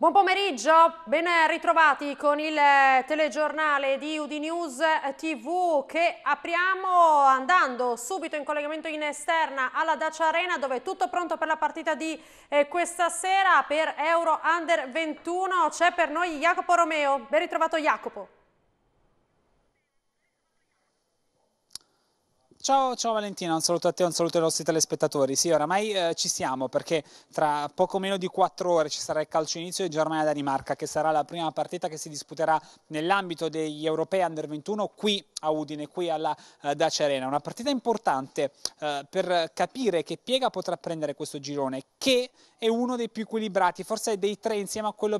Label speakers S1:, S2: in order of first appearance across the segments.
S1: Buon pomeriggio, ben ritrovati con il telegiornale di Udinews TV che apriamo andando subito in collegamento in esterna alla Dacia Arena dove è tutto pronto per la partita di eh, questa sera per Euro Under 21. C'è per noi Jacopo Romeo, ben ritrovato Jacopo.
S2: Ciao, ciao Valentina, un saluto a te, un saluto ai nostri telespettatori. Sì, oramai eh, ci siamo perché tra poco meno di quattro ore ci sarà il calcio inizio di Germania-Danimarca che sarà la prima partita che si disputerà nell'ambito degli europei Under 21 qui a Udine, qui alla eh, Dacia Arena. Una partita importante eh, per capire che piega potrà prendere questo girone, che è uno dei più equilibrati, forse dei tre insieme a quello,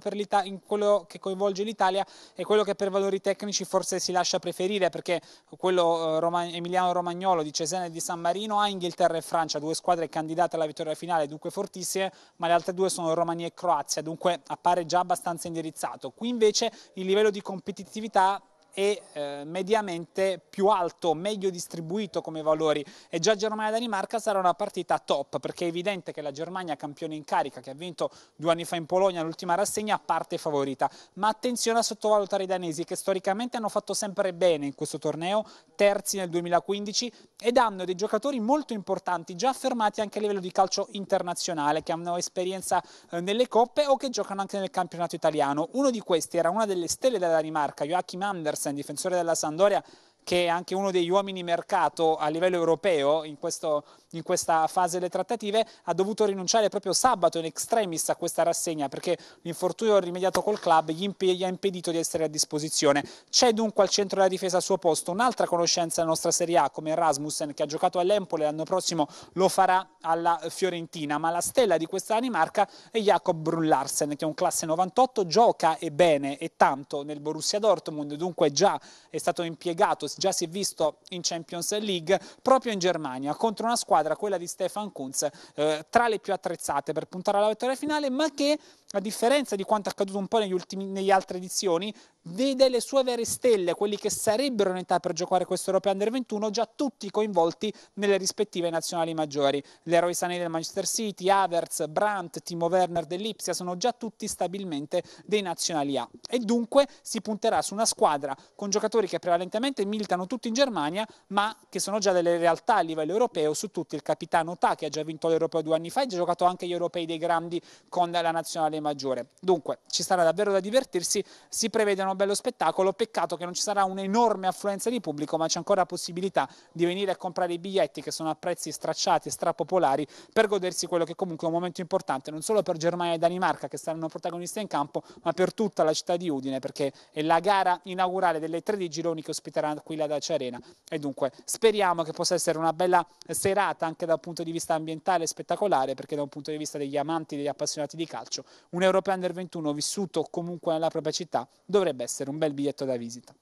S2: quello che coinvolge l'Italia e quello che per valori tecnici forse si lascia preferire perché quello eh, Roma Emiliano-Romagnolo Romagnolo di Cesena e di San Marino ha Inghilterra e Francia, due squadre candidate alla vittoria finale, dunque fortissime, ma le altre due sono Romania e Croazia, dunque appare già abbastanza indirizzato. Qui invece il livello di competitività è eh, mediamente più alto, meglio distribuito come valori. E già Germania-Danimarca sarà una partita top perché è evidente che la Germania campione in carica che ha vinto due anni fa in Polonia l'ultima rassegna parte favorita. Ma attenzione a sottovalutare i danesi che storicamente hanno fatto sempre bene in questo torneo terzi nel 2015 ed hanno dei giocatori molto importanti già affermati anche a livello di calcio internazionale che hanno esperienza eh, nelle coppe o che giocano anche nel campionato italiano. Uno di questi era una delle stelle della Danimarca Joachim Anders Andersen, difensore della Sandoria, che è anche uno degli uomini mercato a livello europeo in, questo, in, questa fase delle trattative, ha dovuto rinunciare proprio sabato in extremis a questa rassegna perché l'infortunio rimediato col club gli, gli, ha impedito di essere a disposizione. C'è dunque al centro della difesa al suo posto un'altra conoscenza della nostra Serie A come Rasmussen che ha giocato all'Empoli l'anno prossimo lo farà alla Fiorentina, ma la stella di questa Danimarca è Jakob Brun-Larsen che è un classe 98, gioca e bene e tanto nel Borussia Dortmund, dunque già è stato impiegato già si è visto in Champions League, proprio in Germania, contro una squadra, quella di Stefan Kunz, eh, tra le più attrezzate per puntare alla vittoria finale, ma che a differenza di quanto accaduto un po' negli ultimi, negli altre edizioni, vede le sue vere stelle, quelli che sarebbero in età per giocare questo Europeo Under 21, già tutti coinvolti nelle rispettive nazionali maggiori. L'eroe Sané del Manchester City, Havertz, Brandt, Timo Werner dell'Ipsia sono già tutti stabilmente dei nazionali A. E dunque si punterà su una squadra con giocatori che prevalentemente militano tutti in Germania, ma che sono già delle realtà a livello europeo, su tutti il capitano Ta che ha già vinto l'Europeo due anni fa e ha giocato anche gli europei dei grandi con la nazionale maggiore. Dunque ci sarà davvero da divertirsi, si prevede un bello spettacolo, peccato che non ci sarà un'enorme affluenza di pubblico, ma c'è ancora possibilità di venire a comprare i biglietti che sono a prezzi stracciati e strapopolari per godersi quello che comunque è un momento importante non solo per Germania e Danimarca che saranno protagoniste in campo, ma per tutta la città di Udine perché è la gara inaugurale delle tre di gironi che ospiterà qui la Dacia Arena e dunque speriamo che possa essere una bella serata anche dal punto di vista ambientale e spettacolare perché da un punto di vista degli amanti, degli appassionati di calcio un Europeo Under 21 vissuto comunque nella propria città dovrebbe essere un bel biglietto da visita.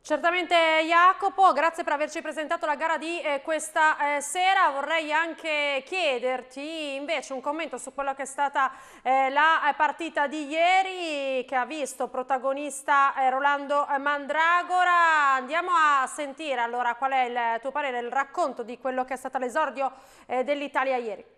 S1: Certamente Jacopo, grazie per averci presentato la gara di eh, questa eh, sera. Vorrei anche chiederti invece un commento su quello che è stata eh, la eh, partita di ieri che ha visto protagonista eh, Rolando Mandragora. Andiamo a sentire allora qual è il tuo parere, il racconto di quello che è stato l'esordio eh, dell'Italia ieri.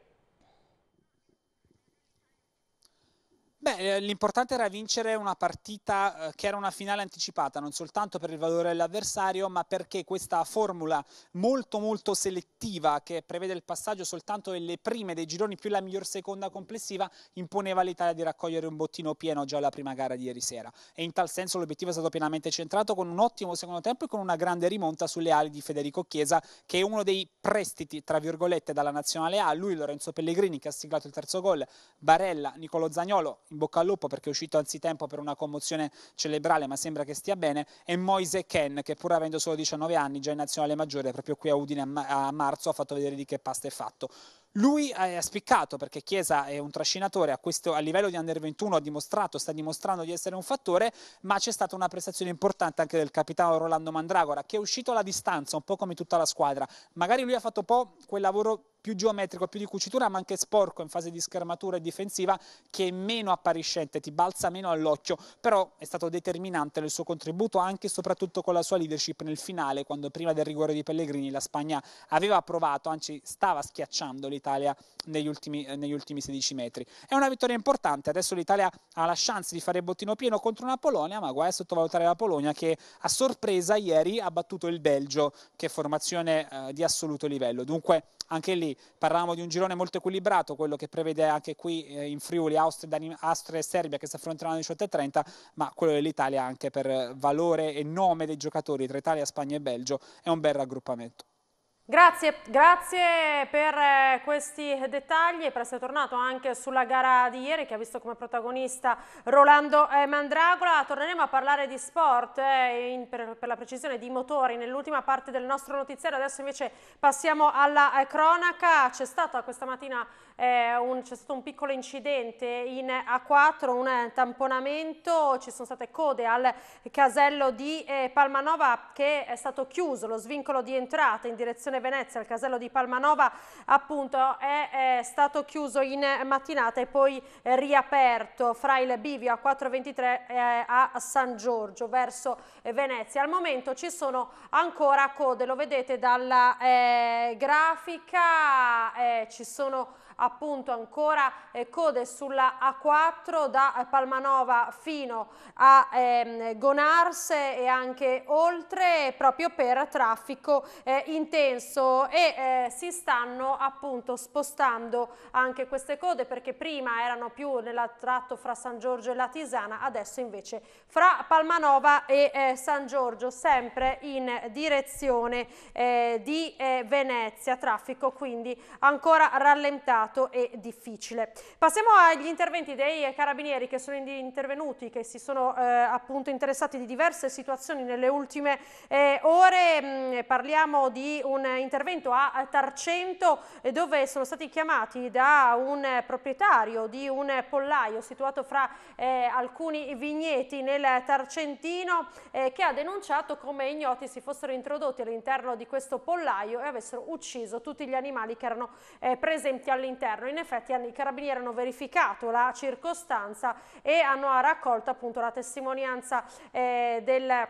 S2: Beh, eh, l'importante era vincere una partita eh, che era una finale anticipata, non soltanto per il valore dell'avversario, ma perché questa formula molto molto selettiva che prevede il passaggio soltanto delle prime dei gironi più la miglior seconda complessiva imponeva all'Italia di raccogliere un bottino pieno già alla prima gara di ieri sera. E in tal senso l'obiettivo è stato pienamente centrato con un ottimo secondo tempo e con una grande rimonta sulle ali di Federico Chiesa, che è uno dei prestiti, tra virgolette, dalla nazionale A. Lui, Lorenzo Pellegrini, che ha siglato il terzo gol, Barella, Nicolo Zagnolo, in bocca al lupo perché è uscito anzitempo per una commozione cerebrale ma sembra che stia bene e Moise Ken che pur avendo solo 19 anni già in nazionale maggiore proprio qui a Udine a marzo ha fatto vedere di che pasta è fatto lui ha spiccato perché Chiesa è un trascinatore a, questo, a livello di Under 21, ha dimostrato, sta dimostrando di essere un fattore, ma c'è stata una prestazione importante anche del capitano Rolando Mandragora che è uscito alla distanza, un po' come tutta la squadra. Magari lui ha fatto un po' quel lavoro più geometrico, più di cucitura, ma anche sporco in fase di schermatura e difensiva, che è meno appariscente, ti balza meno all'occhio, però è stato determinante nel suo contributo anche e soprattutto con la sua leadership nel finale, quando prima del rigore di Pellegrini la Spagna aveva provato, anzi stava schiacciando l'Italia negli eh, negli ultimi 16 metri. È una vittoria importante, adesso l'Italia ha la chance di fare bottino pieno contro una Polonia, ma guai a sottovalutare la Polonia che a sorpresa ieri ha battuto il Belgio, che è formazione eh, di assoluto livello. Dunque anche lì parlavamo di un girone molto equilibrato, quello che prevede anche qui eh, in Friuli Austria, Austria, e Serbia che si affronteranno alle 18.30, ma quello dell'Italia anche per valore e nome dei giocatori tra Italia, Spagna e Belgio è un bel raggruppamento.
S1: Grazie, grazie per eh, questi dettagli e per essere tornato anche sulla gara di ieri che ha visto come protagonista Rolando eh, Mandragola. Torneremo a parlare di sport, eh, in, per, per, la precisione di motori nell'ultima parte del nostro notiziario. Adesso invece passiamo alla cronaca. C'è stata questa mattina eh, c'è stato un piccolo incidente in A4, un tamponamento, ci sono state code al casello di eh, Palmanova che è stato chiuso, lo svincolo di entrata in direzione Venezia, il casello di Palmanova appunto è, è stato chiuso in mattinata e poi riaperto fra il bivio A423 eh, a San Giorgio verso Venezia. Al momento ci sono ancora code, lo vedete dalla eh, grafica, eh, ci sono appunto ancora eh, code sulla A4 da Palmanova fino a ehm, Gonarse e anche oltre proprio per traffico eh, intenso e eh, si stanno appunto spostando anche queste code perché prima erano più nel tratto fra San Giorgio e la Tisana adesso invece fra Palmanova e eh, San Giorgio sempre in direzione eh, di eh, Venezia. Traffico quindi ancora rallentato complicato e difficile. Passiamo agli interventi dei carabinieri che sono intervenuti, che si sono eh, appunto interessati di diverse situazioni nelle ultime eh, ore. Mm, parliamo di un intervento a Tarcento eh, dove sono stati chiamati da un proprietario di un pollaio situato fra eh, alcuni vigneti nel Tarcentino eh, che ha denunciato come ignoti si fossero introdotti all'interno di questo pollaio e avessero ucciso tutti gli animali che erano eh, presenti all'interno. In effetti i carabinieri hanno verificato la circostanza e hanno raccolto appunto la testimonianza eh, del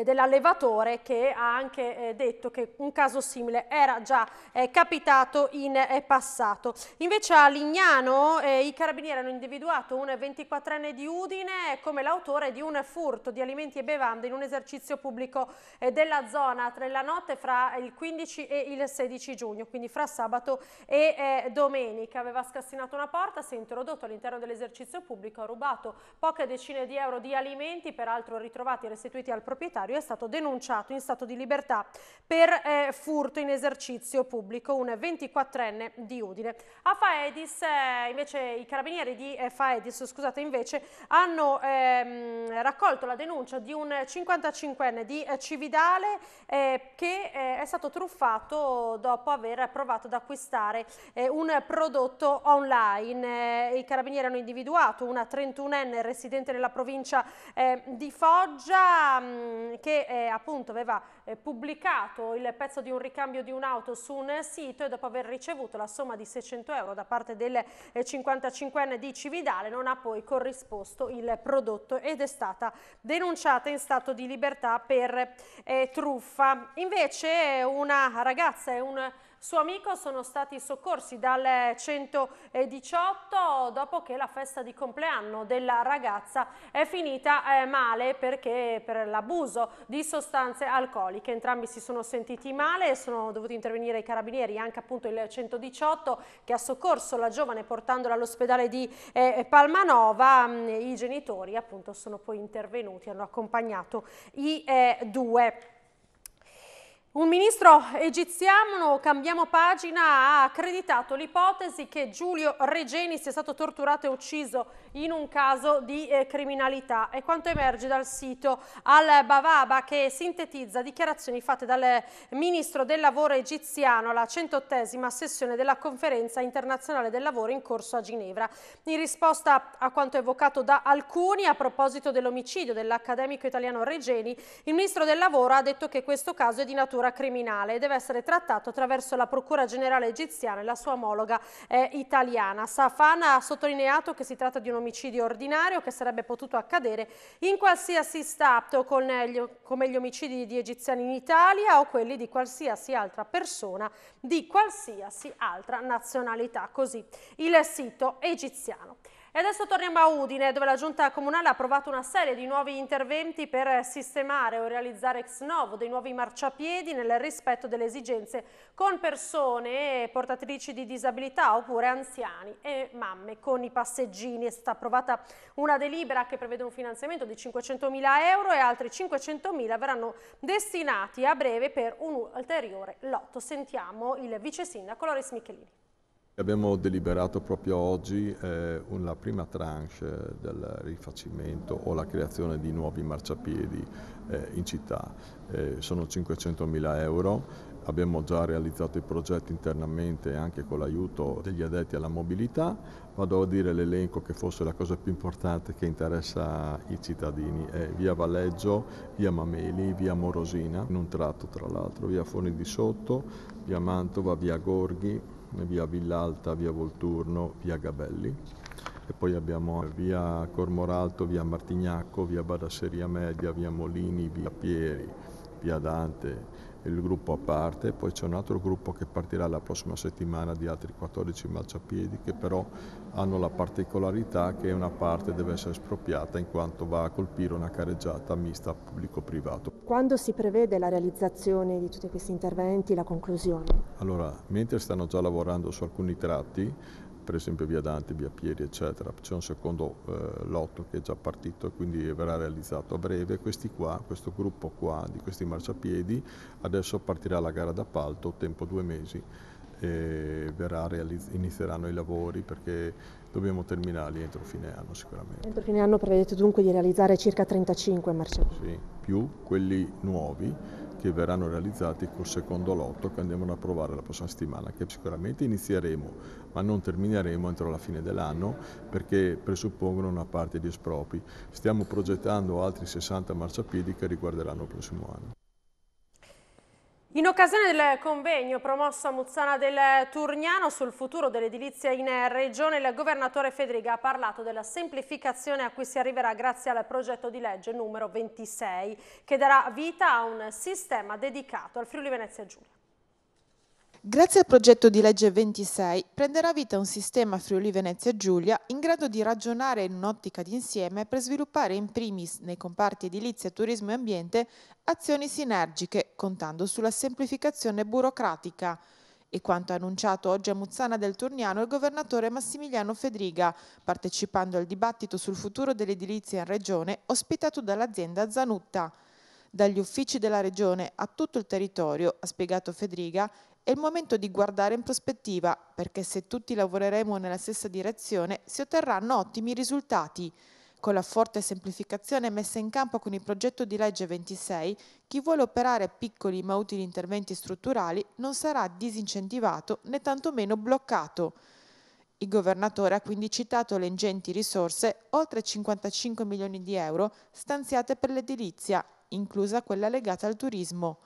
S1: dell'allevatore che ha anche eh, detto che un caso simile era già eh, capitato in eh, passato. Invece a Lignano eh, i carabinieri hanno individuato un 24enne di Udine come l'autore di un furto di alimenti e bevande in un esercizio pubblico eh, della zona tra la notte fra il 15 e il 16 giugno, quindi fra sabato e domenica. Aveva scassinato una porta, si è introdotto all'interno dell'esercizio pubblico, ha rubato poche decine di euro di alimenti, peraltro ritrovati e restituiti al proprietario proprietario è stato denunciato in stato di libertà per eh, furto in esercizio pubblico, un 24enne di Udine. A Faedis, eh, invece, i carabinieri di eh, Faedis scusate, invece, hanno ehm, raccolto la denuncia di un 55enne di eh, Cividale eh, che eh, è stato truffato dopo aver provato ad acquistare un prodotto online. I carabinieri hanno individuato una 31enne residente nella provincia di Foggia mm, che eh, appunto aveva eh, pubblicato il pezzo di un ricambio di un'auto su un sito e dopo aver ricevuto la somma di 600 euro da parte del eh, 55enne di Cividale non ha poi corrisposto il prodotto ed è stata denunciata in stato di libertà per eh, truffa. Invece una ragazza e un suo amico sono stati soccorsi dal 118 dopo che la festa di compleanno della ragazza è finita eh, male perché per l'abuso di sostanze alcoliche. Entrambi si sono sentiti male sono dovuti intervenire i carabinieri, anche appunto il 118 che ha soccorso la giovane portandola all'ospedale di eh, Palmanova. Mm, I genitori appunto sono poi intervenuti, hanno accompagnato i eh, due. Un ministro egiziano, cambiamo pagina, ha accreditato l'ipotesi che Giulio Regeni sia stato torturato e ucciso in un caso di eh, criminalità. È quanto emerge dal sito Al-Bavaba che sintetizza dichiarazioni fatte dal ministro del lavoro egiziano alla centottesima sessione della conferenza internazionale del lavoro in corso a Ginevra. In risposta a quanto evocato da alcuni a proposito dell'omicidio dell'accademico italiano Regeni, il ministro del lavoro ha detto che questo caso è di natura natura criminale e deve essere trattato attraverso la Procura Generale egiziana e la sua omologa eh, italiana. Safan ha sottolineato che si tratta di un omicidio ordinario che sarebbe potuto accadere in qualsiasi stato gli, come gli omicidi di egiziani in Italia o quelli di qualsiasi altra persona di qualsiasi altra nazionalità. Così il sito egiziano. E adesso torniamo a Udine, dove la Giunta Comunale ha approvato una serie di nuovi interventi per sistemare o realizzare ex novo dei nuovi marciapiedi nel rispetto delle esigenze con persone portatrici di disabilità oppure anziani e mamme con i passeggini. È stata approvata una delibera che prevede un finanziamento di 500 mila euro e altri 500 mila verranno destinati a breve per un ulteriore lotto. Sentiamo il vice sindaco Loris Michelini.
S3: Abbiamo deliberato proprio oggi eh, la prima tranche del rifacimento o la creazione di nuovi marciapiedi eh, in città. Eh, sono 500 mila euro, abbiamo già realizzato i progetti internamente anche con l'aiuto degli addetti alla mobilità. Vado a dire l'elenco che fosse la cosa più importante che interessa i cittadini. È via Valleggio, via Mameli, via Morosina, in un tratto tra l'altro, via Forni di Sotto, via Mantova, via Gorghi, via Villalta, via Volturno, via Gabelli. E poi abbiamo via Cormoralto, via Martignacco, via Badasseria Media, via Molini, via Pieri, via Dante, il gruppo a parte, poi c'è un altro gruppo che partirà la prossima settimana di altri 14 marciapiedi che però hanno la particolarità che una parte deve essere espropriata in quanto va a colpire una careggiata mista pubblico-privato.
S4: Quando si prevede la realizzazione di tutti questi interventi, la conclusione?
S3: Allora, mentre stanno già lavorando su alcuni tratti, per esempio via Dante, via Pieri eccetera, c'è un secondo eh, lotto che è già partito e quindi verrà realizzato a breve, questi qua, questo gruppo qua di questi marciapiedi, adesso partirà la gara d'appalto, tempo due mesi, e inizieranno i lavori perché dobbiamo terminarli entro fine anno sicuramente.
S4: Entro fine anno prevedete dunque di realizzare circa 35 marciapiedi?
S3: Sì, più quelli nuovi che verranno realizzati col secondo lotto che andiamo ad approvare la prossima settimana, che sicuramente inizieremo, ma non termineremo entro la fine dell'anno perché presuppongono una parte di espropri. Stiamo progettando altri 60 marciapiedi che riguarderanno il prossimo anno.
S1: In occasione del convegno promosso a Muzzana del Turniano sul futuro dell'edilizia in regione, il governatore Federica ha parlato della semplificazione a cui si arriverà grazie al progetto di legge numero 26, che darà vita a un sistema dedicato al Friuli Venezia Giulia.
S5: Grazie al progetto di legge 26 prenderà vita un sistema Friuli Venezia Giulia in grado di ragionare in un'ottica d'insieme per sviluppare in primis nei comparti edilizia, turismo e ambiente azioni sinergiche contando sulla semplificazione burocratica e quanto annunciato oggi a Muzzana del Turniano il governatore Massimiliano Fedriga, partecipando al dibattito sul futuro dell'edilizia in regione ospitato dall'azienda Zanutta. Dagli uffici della regione a tutto il territorio, ha spiegato Fedriga, è il momento di guardare in prospettiva, perché se tutti lavoreremo nella stessa direzione si otterranno ottimi risultati. Con la forte semplificazione messa in campo con il progetto di legge 26, chi vuole operare piccoli ma utili interventi strutturali non sarà disincentivato né tantomeno bloccato. Il governatore ha quindi citato le ingenti risorse, oltre 55 milioni di euro, stanziate per l'edilizia, inclusa quella legata al turismo.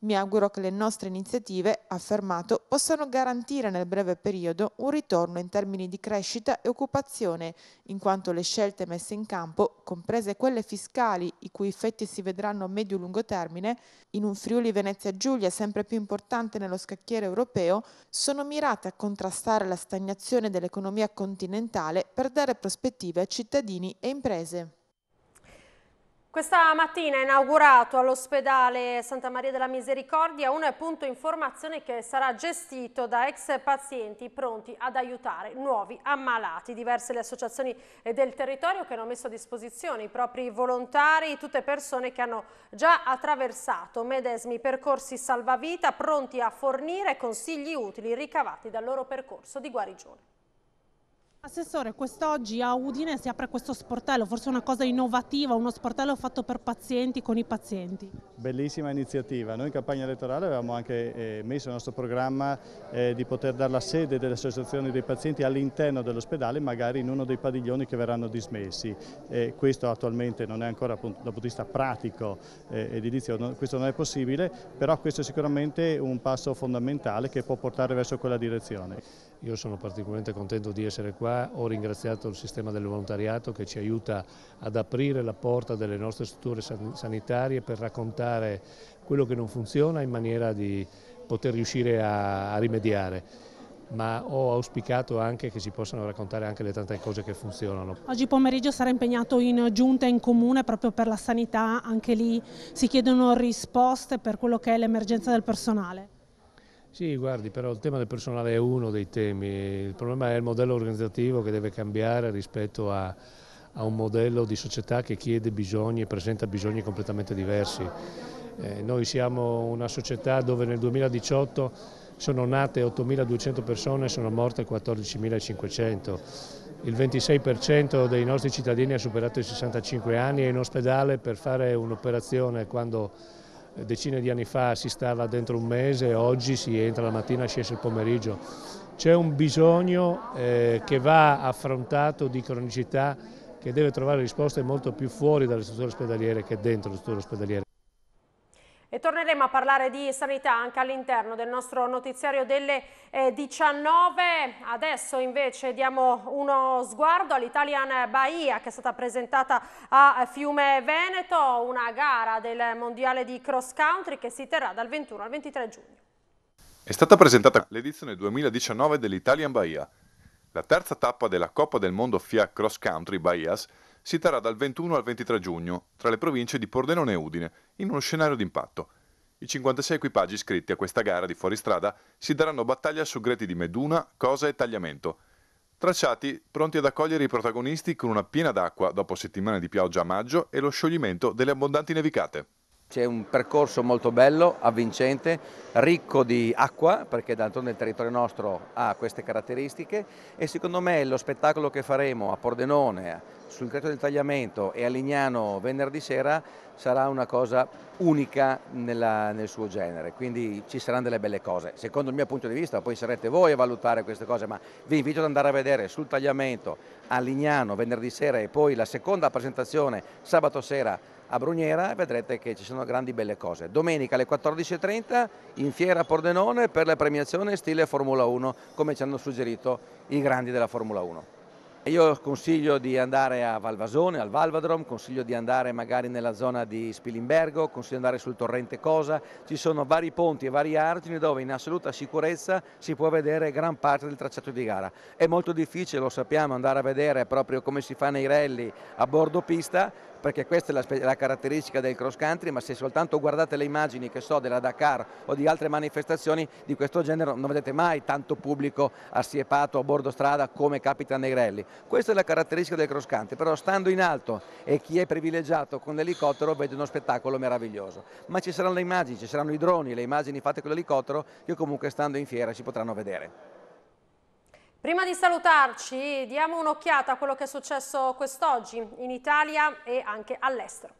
S5: Mi auguro che le nostre iniziative, affermato, possano garantire nel breve periodo un ritorno in termini di crescita e occupazione, in quanto le scelte messe in campo, comprese quelle fiscali i cui effetti si vedranno a medio-lungo termine, in un Friuli Venezia Giulia sempre più importante nello scacchiere europeo, sono mirate a contrastare la stagnazione dell'economia continentale per dare prospettive a cittadini e imprese.
S1: Questa mattina è inaugurato all'ospedale Santa Maria della Misericordia un punto informazione che sarà gestito da ex pazienti pronti ad aiutare nuovi ammalati. Diverse le associazioni del territorio che hanno messo a disposizione i propri volontari, tutte persone che hanno già attraversato medesimi percorsi salvavita pronti a fornire consigli utili ricavati dal loro percorso di guarigione.
S6: Assessore, quest'oggi a Udine si apre questo sportello, forse una cosa innovativa, uno sportello fatto per pazienti, con i pazienti.
S7: Bellissima iniziativa, noi in campagna elettorale avevamo anche eh, messo nel nostro programma eh, di poter dare la sede delle associazioni dei pazienti all'interno dell'ospedale, magari in uno dei padiglioni che verranno dismessi. Eh, questo attualmente non è ancora dal punto di vista pratico, eh, edilizio, no, questo non è possibile, però questo è sicuramente un passo fondamentale che può portare verso quella direzione.
S8: Io sono particolarmente contento di essere qua, ho ringraziato il sistema del volontariato che ci aiuta ad aprire la porta delle nostre strutture sanitarie per raccontare quello che non funziona in maniera di poter riuscire a, a rimediare ma ho auspicato anche che si possano raccontare anche le tante cose che funzionano.
S6: Oggi pomeriggio sarà impegnato in giunta in comune proprio per la sanità, anche lì si chiedono risposte per quello che è l'emergenza del personale.
S8: Sì, guardi, però il tema del personale è uno dei temi, il problema è il modello organizzativo che deve cambiare rispetto a, a un modello di società che chiede bisogni e presenta bisogni completamente diversi. Eh, noi siamo una società dove nel 2018 sono nate 8.200 persone e sono morte 14.500. Il 26% dei nostri cittadini ha superato i 65 anni e in ospedale per fare un'operazione quando decine di anni fa si stava dentro un mese, oggi si entra la mattina e esce il pomeriggio. C'è un bisogno eh, che va affrontato di cronicità che deve trovare risposte molto più fuori dalle strutture ospedaliere che dentro le strutture ospedaliere.
S1: E torneremo a parlare di sanità anche all'interno del nostro notiziario delle eh, 19. Adesso invece diamo uno sguardo all'Italian Bahia che è stata presentata a Fiume Veneto, una gara del mondiale di cross country che si terrà dal 21 al 23 giugno.
S9: È stata presentata l'edizione 2019 dell'Italian Bahia. La terza tappa della Coppa del Mondo FIA Cross Country Bahias si terrà dal 21 al 23 giugno tra le province di Pordenone e Udine, in uno scenario d'impatto. I 56 equipaggi iscritti a questa gara di fuoristrada si daranno battaglia su greti di meduna, cosa e tagliamento. Tracciati pronti ad accogliere i protagonisti con una piena d'acqua dopo settimane di pioggia a maggio e lo scioglimento delle abbondanti nevicate.
S10: C'è un percorso molto bello, avvincente, ricco di acqua, perché d'altronde il territorio nostro ha queste caratteristiche e secondo me lo spettacolo che faremo a Pordenone, sul Creto del Tagliamento e a Lignano venerdì sera sarà una cosa unica nella, nel suo genere, quindi ci saranno delle belle cose. Secondo il mio punto di vista, poi sarete voi a valutare queste cose, ma vi invito ad andare a vedere sul Tagliamento a Lignano venerdì sera e poi la seconda presentazione sabato sera a Brugnera vedrete che ci sono grandi belle cose. Domenica alle 14.30 in Fiera Pordenone per la premiazione stile Formula 1 come ci hanno suggerito i grandi della Formula 1. Io consiglio di andare a Valvasone, al Valvadrom, consiglio di andare magari nella zona di Spilimbergo, consiglio di andare sul torrente Cosa, ci sono vari ponti e vari argini dove in assoluta sicurezza si può vedere gran parte del tracciato di gara. È molto difficile, lo sappiamo, andare a vedere proprio come si fa nei rally a bordo pista, perché questa è la, la, caratteristica del cross country, ma se soltanto guardate le immagini che so della Dakar o di altre manifestazioni di questo genere non vedete mai tanto pubblico assiepato a bordo strada come capita nei rally. Questa è la caratteristica del cross country, però stando in alto e chi è privilegiato con l'elicottero vede uno spettacolo meraviglioso. Ma ci saranno le immagini, ci saranno i droni, le immagini fatte con l'elicottero che comunque stando in fiera si potranno vedere.
S1: Prima di salutarci diamo un'occhiata a quello che è successo quest'oggi in Italia e anche all'estero.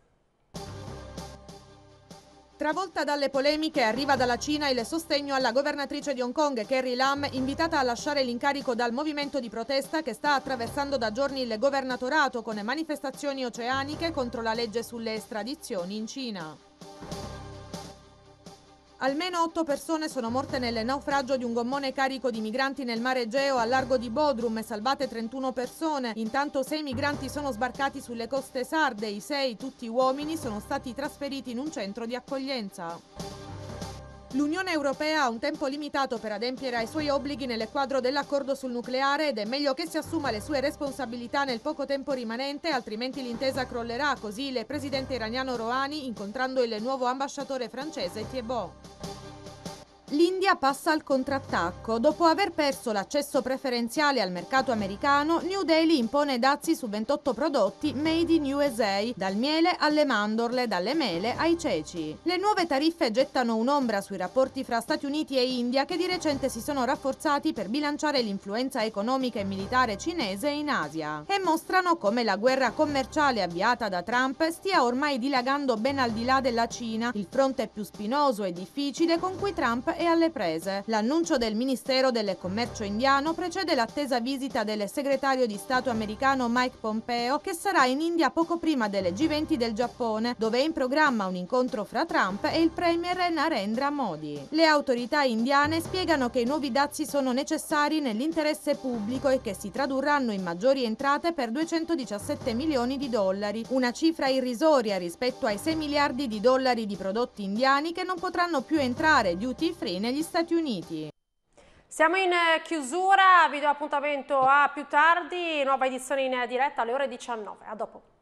S11: Travolta dalle polemiche arriva dalla Cina il sostegno alla governatrice di Hong Kong, Carrie Lam, invitata a lasciare l'incarico dal movimento di protesta che sta attraversando da giorni il governatorato con manifestazioni oceaniche contro la legge sulle estradizioni in Cina. Almeno otto persone sono morte nel naufragio di un gommone carico di migranti nel mare Egeo al largo di Bodrum e salvate 31 persone. Intanto sei migranti sono sbarcati sulle coste sarde, i sei, tutti uomini, sono stati trasferiti in un centro di accoglienza. L'Unione Europea ha un tempo limitato per adempiere ai suoi obblighi nel quadro dell'accordo sul nucleare ed è meglio che si assuma le sue responsabilità nel poco tempo rimanente, altrimenti l'intesa crollerà, così il presidente iraniano Rouhani incontrando il nuovo ambasciatore francese Thiebaud. L'India passa al contrattacco. Dopo aver perso l'accesso preferenziale al mercato americano, New Delhi impone dazi su 28 prodotti made in USA, dal miele alle mandorle, dalle mele ai ceci. Le nuove tariffe gettano un'ombra sui rapporti fra Stati Uniti e India che di recente si sono rafforzati per bilanciare l'influenza economica e militare cinese in Asia e mostrano come la guerra commerciale avviata da Trump stia ormai dilagando ben al di là della Cina, il fronte più spinoso e difficile con cui Trump è alle prese. L'annuncio del Ministero del Commercio indiano precede l'attesa visita del segretario di Stato americano Mike Pompeo che sarà in India poco prima delle G20 del Giappone, dove è in programma un incontro fra Trump e il premier Narendra Modi. Le autorità indiane spiegano che i nuovi dazi sono necessari nell'interesse pubblico e che si tradurranno in maggiori entrate per 217 milioni di dollari, una cifra irrisoria rispetto ai 6 miliardi di dollari di prodotti indiani che non potranno più entrare duty free free negli Stati Uniti.
S1: Siamo in eh, chiusura, vi do appuntamento a più tardi, nuova edizione in diretta alle ore 19. A dopo.